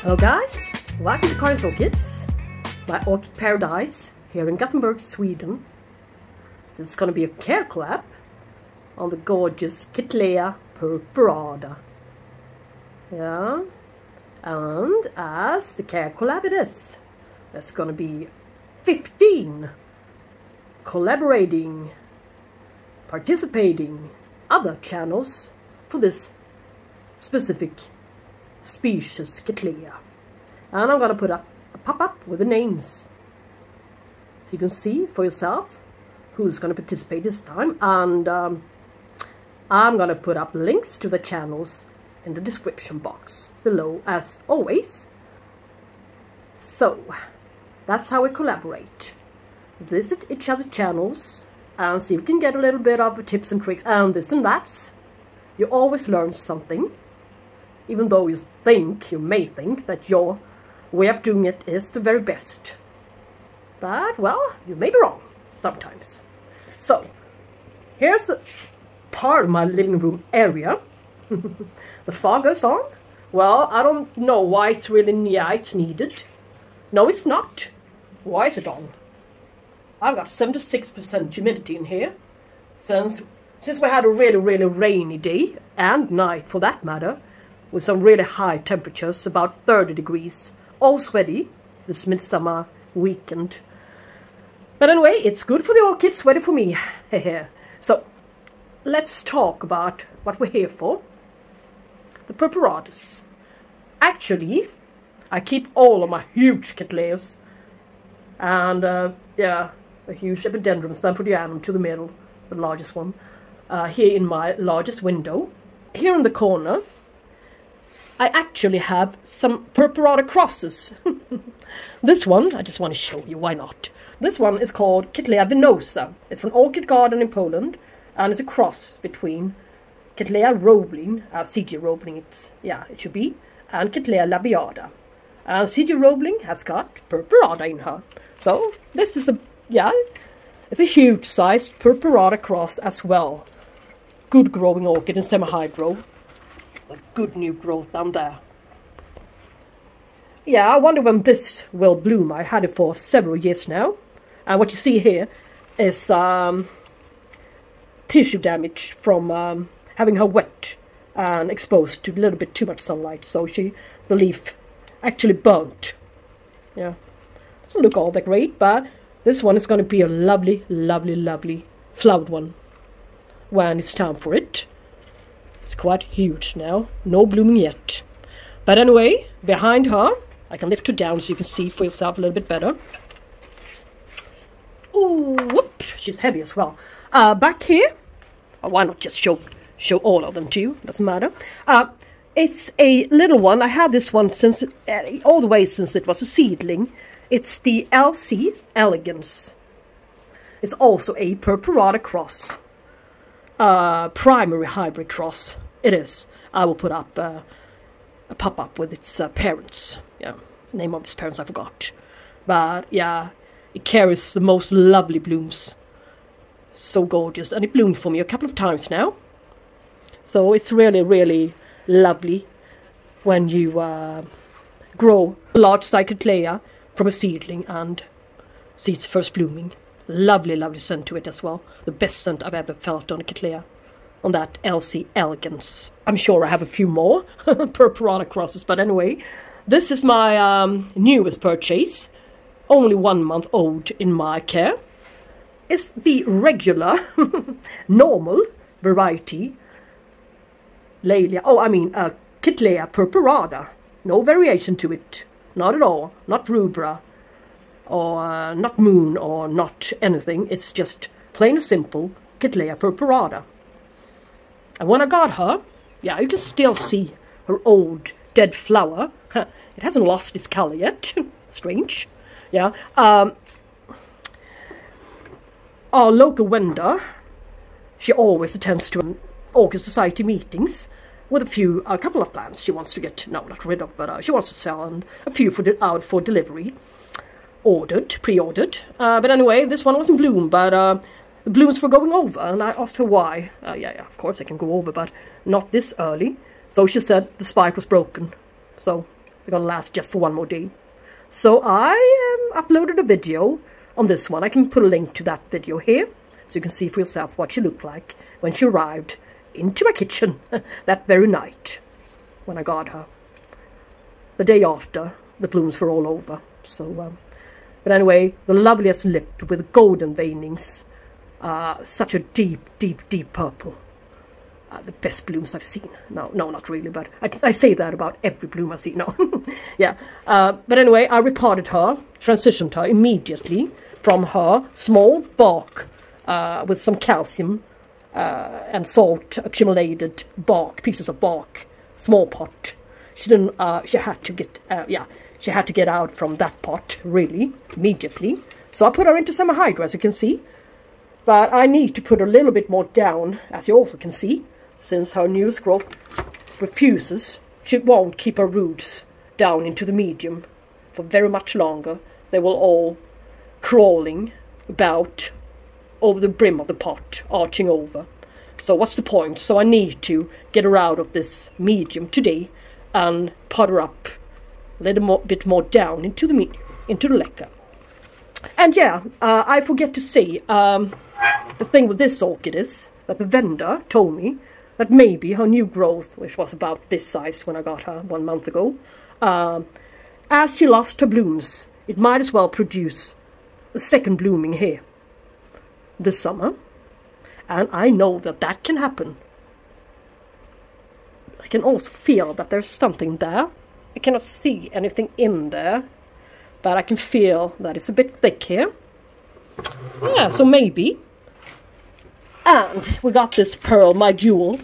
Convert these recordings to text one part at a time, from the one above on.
Hello guys, welcome to Karin's Orchids, my orchid paradise here in Gothenburg, Sweden. This is going to be a care collab on the gorgeous Cattleya purpurata. Yeah, and as the care collab it is, there's going to be 15 collaborating, participating other channels for this specific species Cattleya. And I'm gonna put up a pop-up with the names. So you can see for yourself who's gonna participate this time. And um, I'm gonna put up links to the channels in the description box below as always. So, that's how we collaborate. Visit each other's channels and see if we can get a little bit of tips and tricks and this and that. You always learn something even though you think, you may think, that your way of doing it is the very best. But, well, you may be wrong, sometimes. So, here's part of my living room area. the fog goes on. Well, I don't know why it's really, yeah, it's needed. No, it's not. Why is it on? I've got 76% humidity in here. Since, since we had a really, really rainy day, and night for that matter, with some really high temperatures, about 30 degrees, all sweaty this midsummer weekend. But anyway, it's good for the orchids, sweaty for me. so, let's talk about what we're here for. The purpuratus. Actually, I keep all of my huge cattleyas and, uh, yeah, a huge epidendrum, Stamfordianum to the middle, the largest one, uh, here in my largest window. Here in the corner, I actually have some purpurata crosses. this one, I just want to show you, why not? This one is called Cattleya vinosa. It's from Orchid Garden in Poland, and it's a cross between Cattleya roebling, uh, C.G. roebling, it's, yeah, it should be, and Cattleya labiata. And C.G. roebling has got purpurata in her. So, this is a, yeah, it's a huge-sized purpurata cross as well. Good growing orchid in semi-hydro a good new growth down there. Yeah, I wonder when this will bloom. I had it for several years now. And what you see here is um, tissue damage from um, having her wet and exposed to a little bit too much sunlight. So she, the leaf actually burnt. Yeah, doesn't look all that great, but this one is going to be a lovely, lovely, lovely flowered one when it's time for it. It's quite huge now. No blooming yet. But anyway, behind her, I can lift her down so you can see for yourself a little bit better. Ooh, whoop, she's heavy as well. Uh, back here, oh, why not just show show all of them to you? Doesn't matter. Uh, it's a little one. I had this one since uh, all the way since it was a seedling. It's the LC elegans. It's also a purpurata cross uh, primary hybrid cross. It is. I will put up uh, a pop-up with its uh, parents. Yeah, name of its parents I forgot. But yeah, it carries the most lovely blooms. So gorgeous. And it bloomed for me a couple of times now. So it's really, really lovely when you uh, grow a large Cattleya from a seedling and see its first blooming. Lovely, lovely scent to it as well. The best scent I've ever felt on a Cattleya. On that LC elegans. I'm sure I have a few more purpurata crosses, but anyway. This is my um, newest purchase. Only one month old in my care. It's the regular, normal variety. Laelia. Oh, I mean, uh, Cattleya purpurata. No variation to it. Not at all. Not rubra or uh, not moon or not anything. It's just plain and simple Cattleya purpurata. And when I got her, yeah, you can still see her old dead flower. It hasn't lost its color yet. Strange. Yeah. Um, our local vendor, she always attends to Orchid Society meetings with a few, a couple of plants she wants to get, no, not rid of, but uh, she wants to sell and a few for out for delivery ordered, pre-ordered. Uh, but anyway, this one was in bloom, but uh, the blooms were going over, and I asked her why. Uh, yeah, yeah, of course they can go over, but not this early. So she said the spike was broken, so they're gonna last just for one more day. So I um, uploaded a video on this one. I can put a link to that video here, so you can see for yourself what she looked like when she arrived into my kitchen that very night when I got her. The day after, the blooms were all over. So, um, but anyway, the loveliest lip with golden veinings, uh, such a deep, deep, deep purple. Uh, the best blooms I've seen. No, no, not really, but I, I say that about every bloom I see. No, yeah. Uh, but anyway, I repotted her, transitioned her immediately from her small bark uh, with some calcium uh, and salt accumulated bark, pieces of bark, small pot. She didn't. Uh, she had to get. Uh, yeah, she had to get out from that pot really immediately. So I put her into semi-hydro, as you can see. But I need to put a little bit more down, as you also can see, since her newest growth refuses. She won't keep her roots down into the medium for very much longer. They will all crawling about over the brim of the pot, arching over. So what's the point? So I need to get her out of this medium today and pot her up a little more, bit more down into the medium, into the leca. And yeah, uh, I forget to say, um, the thing with this orchid is that the vendor told me that maybe her new growth, which was about this size when I got her one month ago, uh, as she lost her blooms, it might as well produce a second blooming here this summer. And I know that that can happen. I can also feel that there's something there. I cannot see anything in there, but I can feel that it's a bit thick here. Yeah, so maybe. And we got this pearl, my jewel,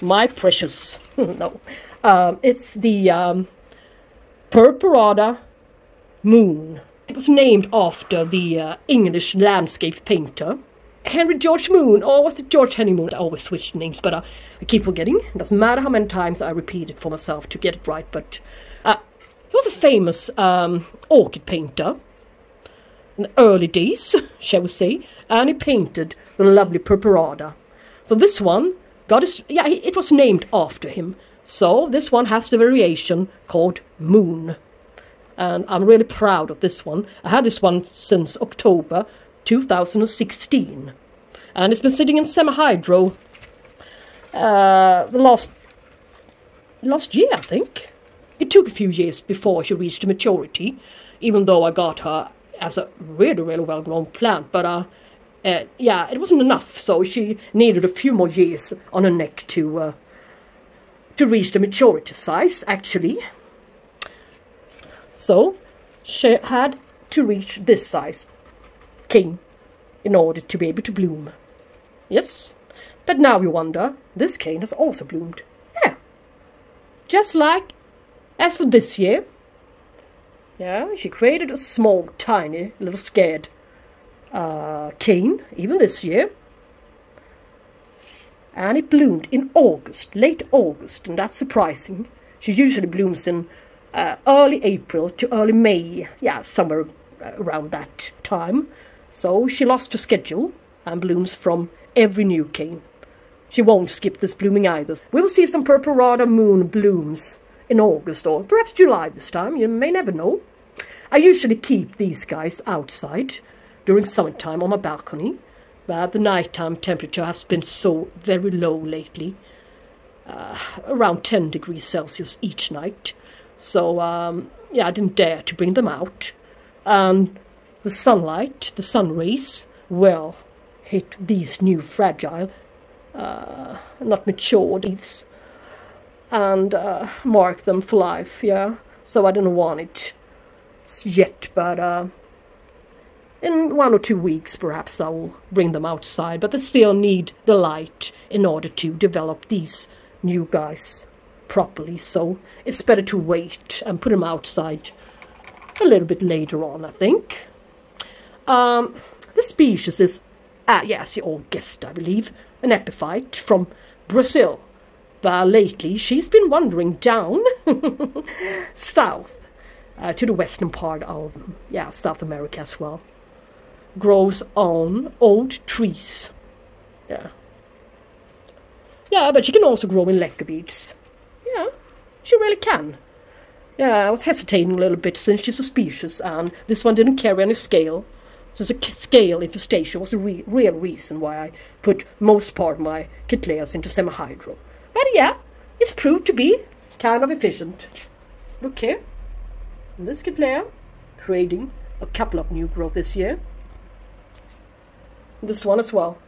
my precious. no, um, it's the um, Purpurata Moon. It was named after the uh, English landscape painter Henry George Moon, or was it George Henry Moon? I always switch names, but uh, I keep forgetting. It doesn't matter how many times I repeat it for myself to get it right, but uh, he was a famous um, orchid painter in the early days, shall we say, and he painted the lovely Purpurata. So this one got his, yeah, it was named after him. So this one has the variation called Moon and I'm really proud of this one. I had this one since October 2016, and it's been sitting in semi-hydro uh, the last last year, I think. It took a few years before she reached maturity, even though I got her as a really, really well-grown plant, but uh, uh, yeah, it wasn't enough, so she needed a few more years on her neck to uh, to reach the maturity size, actually. So she had to reach this size cane in order to be able to bloom. Yes, but now you wonder, this cane has also bloomed. Yeah, just like as for this year. Yeah, she created a small, tiny, little scared uh, cane, even this year. And it bloomed in August, late August, and that's surprising. She usually blooms in uh, early April to early May, yeah, somewhere uh, around that time. So she lost her schedule and blooms from every new cane. She won't skip this blooming either. We will see some Purpurata moon blooms in August or perhaps July this time, you may never know. I usually keep these guys outside during summertime on my balcony, but the nighttime temperature has been so very low lately, uh, around 10 degrees Celsius each night. So, um, yeah, I didn't dare to bring them out. And the sunlight, the sun rays, will hit these new fragile, uh, not mature leaves and uh, mark them for life, yeah. So I don't want it yet, but uh, in one or two weeks perhaps I will bring them outside, but they still need the light in order to develop these new guys properly, so it's better to wait and put them outside a little bit later on, I think. Um, the species is, uh, yes, you all guessed, I believe, an epiphyte from Brazil. But lately she's been wandering down south uh, to the western part of, yeah, South America as well. grows on old trees. Yeah. Yeah, but she can also grow in leca beads. Yeah, she really can. Yeah, I was hesitating a little bit since she's suspicious and this one didn't carry any scale. Since a scale infestation was the re real reason why I put most part of my Cattleyas into semi-hydro. But yeah, it's proved to be kind of efficient. Look here. This Cattleya creating a couple of new growth this year. This one as well.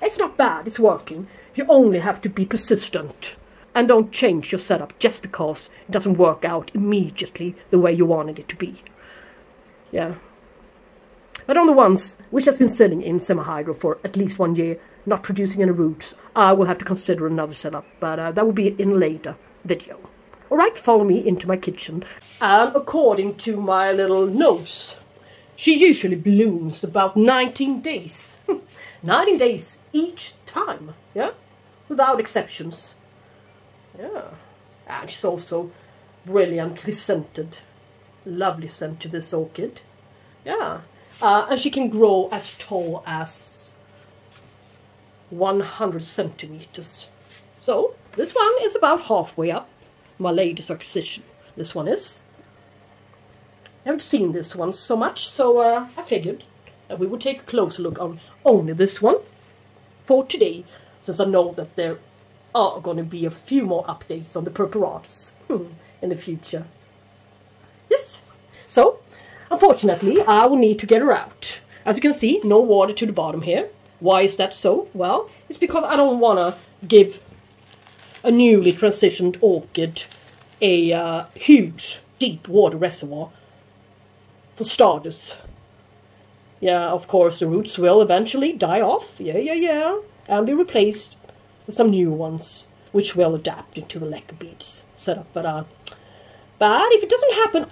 It's not bad, it's working. You only have to be persistent. And don't change your setup just because it doesn't work out immediately the way you wanted it to be. Yeah. But on the ones which has been selling in semi-hydro for at least one year, not producing any roots, I will have to consider another setup, but uh, that will be in a later video. Alright, follow me into my kitchen. And according to my little nose, she usually blooms about 19 days. 19 days each time, yeah? Without exceptions. Yeah. And she's also brilliantly scented. Lovely scent to this orchid. Yeah. Uh, and she can grow as tall as 100 centimeters. So, this one is about halfway up my latest acquisition. This one is. I haven't seen this one so much, so uh, I figured that we would take a closer look on only this one for today, since I know that there are going to be a few more updates on the Purpurales hmm, in the future. Yes, so unfortunately I will need to get her out. As you can see, no water to the bottom here. Why is that so? Well, it's because I don't want to give a newly transitioned orchid a uh, huge, deep water reservoir for starters. Yeah, of course, the roots will eventually die off, yeah, yeah, yeah, and be replaced some new ones, which will adapt into the leca beads setup. But, uh, but if it doesn't happen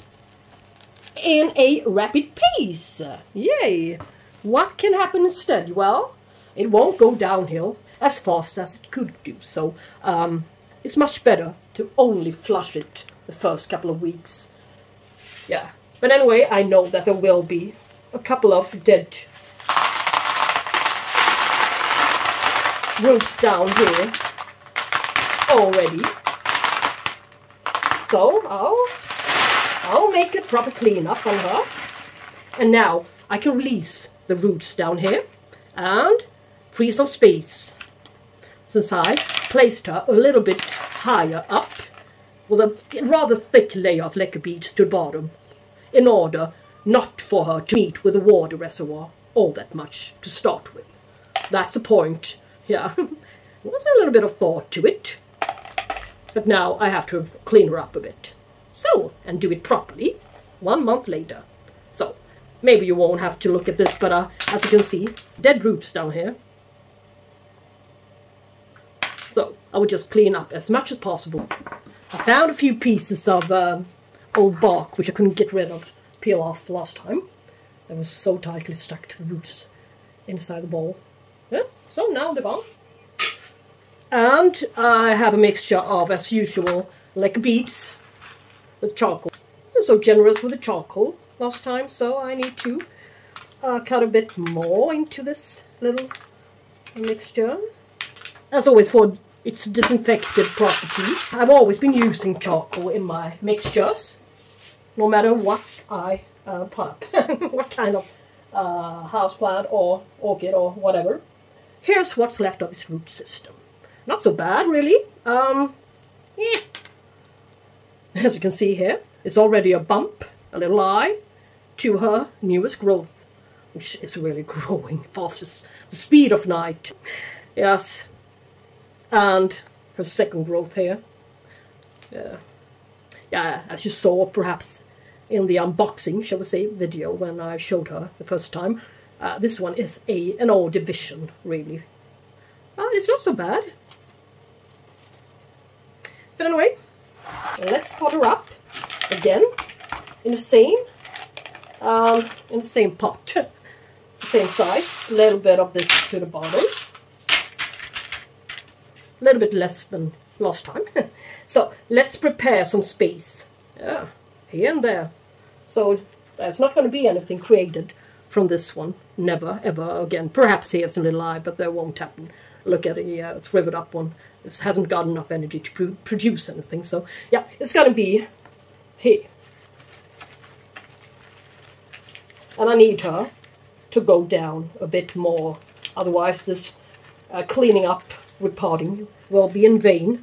in a rapid pace, yay, what can happen instead? Well, it won't go downhill as fast as it could do, so um, it's much better to only flush it the first couple of weeks. Yeah, but anyway, I know that there will be a couple of dead roots down here already. So I'll I'll make a proper cleanup on her. And now I can release the roots down here and free some space since I placed her a little bit higher up with a rather thick layer of leca beads to the bottom in order not for her to meet with the water reservoir all that much to start with. That's the point. Yeah, was a little bit of thought to it. But now I have to clean her up a bit. So, and do it properly, one month later. So, maybe you won't have to look at this, but uh, as you can see, dead roots down here. So, I would just clean up as much as possible. I found a few pieces of uh, old bark, which I couldn't get rid of peel off last time. That was so tightly stuck to the roots inside the bowl. Yeah, so now they're gone. And I have a mixture of, as usual, leca beads with charcoal. I was so generous with the charcoal last time, so I need to uh, cut a bit more into this little mixture. As always, for its disinfected properties. I've always been using charcoal in my mixtures no matter what I uh, put what kind of uh, houseplant or orchid or whatever. Here's what's left of its root system. Not so bad, really. Um, yeah. As you can see here, it's already a bump, a little eye, to her newest growth, which is really growing fastest, the speed of night. Yes. And her second growth here. Yeah. Yeah, as you saw perhaps in the unboxing, shall we say, video when I showed her the first time. Uh, this one is a an old division, really. Uh, it's not so bad. But anyway, let's pot her up again in the same um, in the same pot, same size. A little bit of this to the bottom. A little bit less than last time. so let's prepare some space. Yeah here and there. So there's not going to be anything created from this one. Never, ever again. Perhaps he has a little eye, but that won't happen. Look at it, yeah, thrivered up one. This hasn't got enough energy to pr produce anything, so yeah, it's gonna be here. And I need her to go down a bit more. Otherwise, this uh, cleaning up repotting will be in vain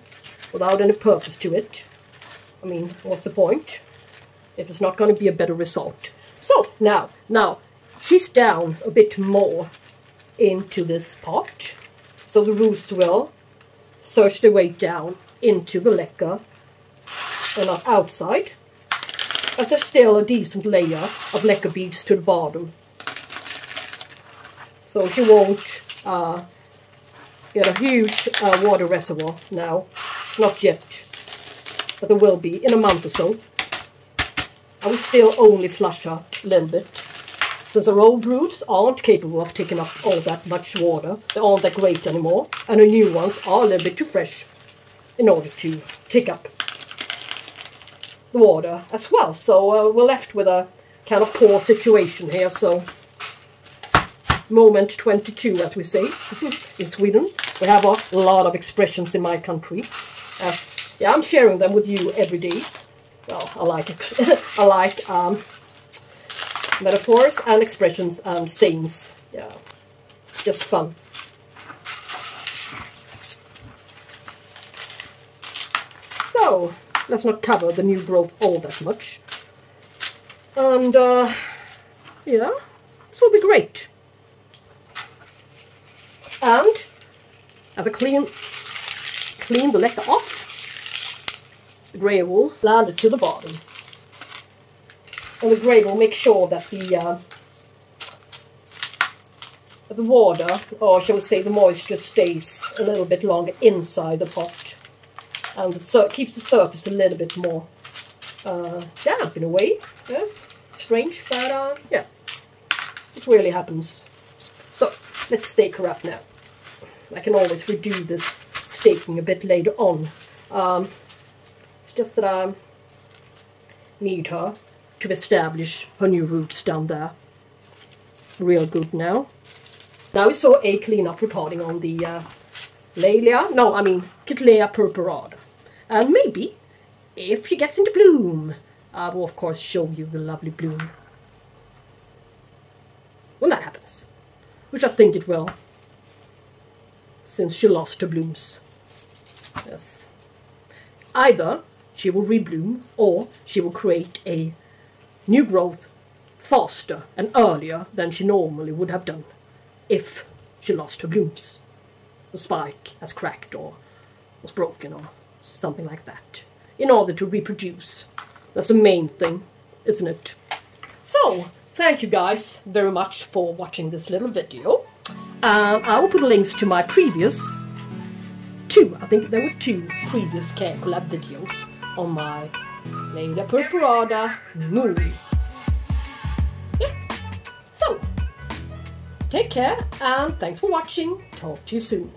without any purpose to it. I mean, what's the point if it's not going to be a better result? So, now, now, she's down a bit more into this pot. So the roots will search their way down into the leca and not outside. But there's still a decent layer of leca beads to the bottom. So she won't uh, get a huge uh, water reservoir now. Not yet. But there will be in a month or so. I will still only flush her a little bit. Since her old roots aren't capable of taking up all that much water, they aren't that great anymore, and her new ones are a little bit too fresh in order to take up the water as well. So uh, we're left with a kind of poor situation here. So moment 22, as we say in Sweden. We have a lot of expressions in my country. As yeah, I'm sharing them with you every day. Well, I like it. I like um, metaphors and expressions and sayings. Yeah, just fun. So, let's not cover the new growth all that much. And, uh, yeah, this will be great. And as I clean, clean the leca off, the grey wool landed to the bottom. And the grey will make sure that the uh, the water, or shall we say the moisture, stays a little bit longer inside the pot. And so it keeps the surface a little bit more uh, damp in a way. Yes, strange, but uh, yeah, it really happens. So let's stake her up now. I can always redo this staking a bit later on. Um, it's just that I need her to establish her new roots down there. Real good now. Now we saw a cleanup recording on the uh, Laelia, no, I mean Cattleya purpurata. And maybe, if she gets into bloom, I will of course show you the lovely bloom. When that happens, which I think it will since she lost her blooms. Yes. Either she will rebloom or she will create a new growth faster and earlier than she normally would have done if she lost her blooms. The spike has cracked or was broken or something like that in order to reproduce. That's the main thing, isn't it? So, thank you guys very much for watching this little video. Uh, I will put links to my previous two, I think there were two previous Care Collab videos on my Laelia Purpurata Moon. Yeah. So, take care and thanks for watching. Talk to you soon.